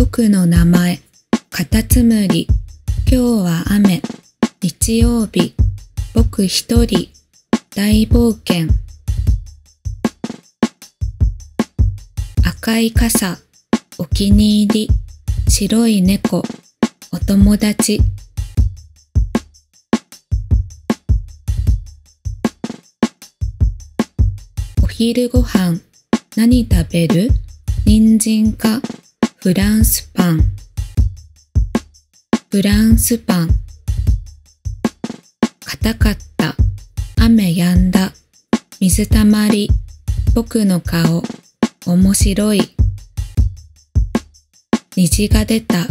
僕の名前、カタツムリ。今日は雨。日曜日。僕一人。大冒険。赤い傘。お気に入り。白い猫。お友達。お昼ご飯。何食べる？人参か？フランスパン。フランスパン。硬かった。雨止んだ。水たまり。僕の顔。面白い。虹が出た。